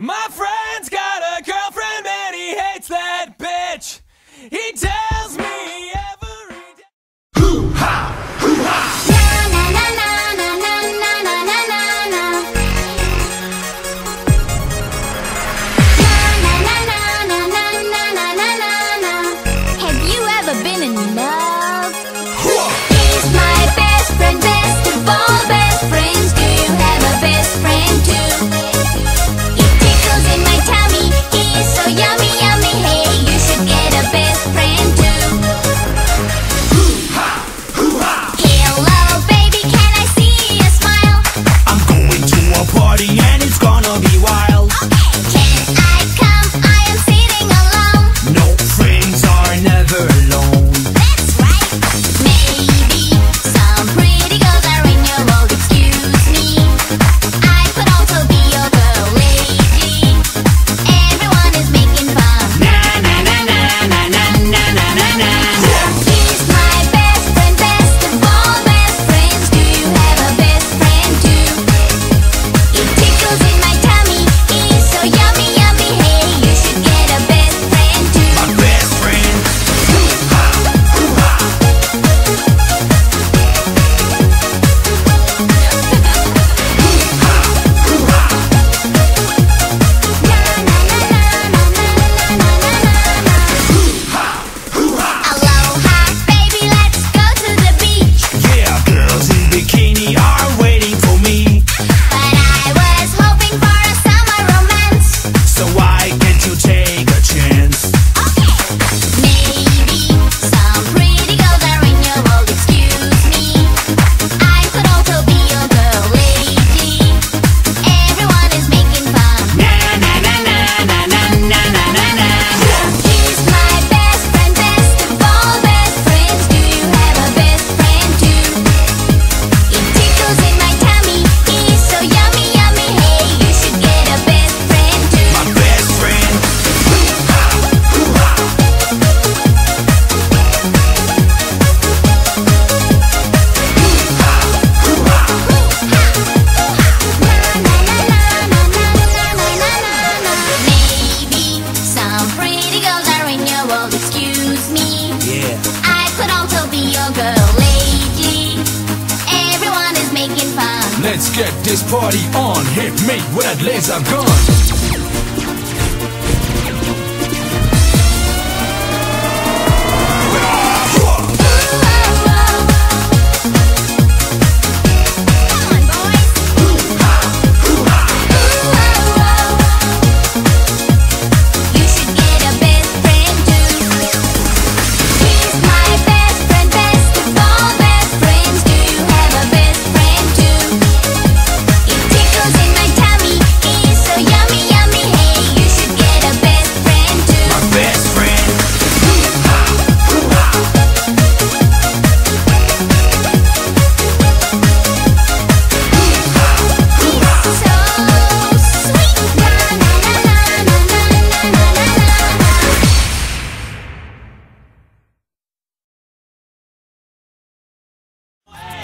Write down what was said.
My friend's got a girlfriend, and he hates that bitch. He girl. Everyone is making fun. Let's get this party on. Hit me with that laser gun.